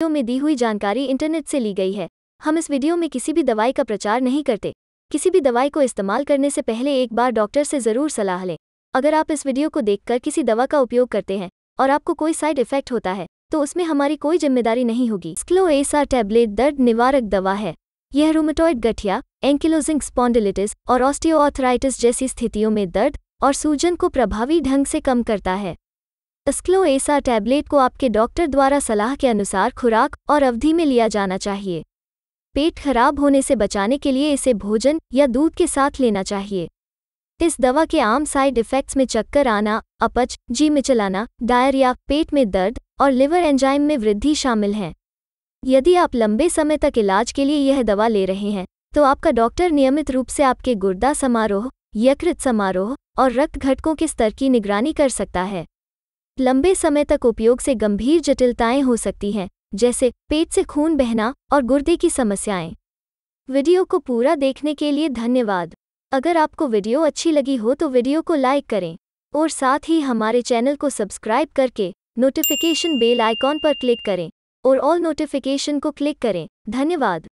Video में दी हुई जानकारी इंटरनेट से ली गई है। हम इस वीडियो में किसी भी दवाई का प्रचार नहीं करते। किसी भी दवाई को इस्तेमाल करने से पहले एक बार डॉक्टर से ज़रूर सलाह लें। अगर आप इस वीडियो को देखकर किसी दवा का उपयोग करते हैं और आपको कोई साइड इफ़ेक्ट होता है तो उसमें हमारी कोई ज़िम्मेदारी नहीं होगी। स्क्लोएसा टैबलेट दर्द निवारक दवा है। यह रूमेटॉइड गठिया एंकिलोजिंग स्पॉन्डिलिटिस और ऑस्टियोआर्थराइटिस जैसी स्थितियों में दर्द और सूजन को प्रभावी ढंग से कम करता है। स्क्लोएसा टैबलेट को आपके डॉक्टर द्वारा सलाह के अनुसार खुराक और अवधि में लिया जाना चाहिए। पेट खराब होने से बचाने के लिए इसे भोजन या दूध के साथ लेना चाहिए। इस दवा के आम साइड इफ़ेक्ट्स में चक्कर आना, अपच, जी मिचलाना डायरिया, पेट में दर्द और लिवर एंजाइम में वृद्धि शामिल हैं। यदि आप लंबे समय तक इलाज के लिए यह दवा ले रहे हैं तो आपका डॉक्टर नियमित रूप से आपके गुर्दा समारोह, यकृत समारोह और रक्त घटकों के स्तर की निगरानी कर सकता है। लंबे समय तक उपयोग से गंभीर जटिलताएँ हो सकती हैं, जैसे पेट से खून बहना और गुर्दे की समस्याएँ। वीडियो को पूरा देखने के लिए धन्यवाद। अगर आपको वीडियो अच्छी लगी हो तो वीडियो को लाइक करें, और साथ ही हमारे चैनल को सब्सक्राइब करके नोटिफिकेशन बेल आइकॉन पर क्लिक करें, और ऑल नोटिफिकेशन को क्लिक करें। धन्यवाद।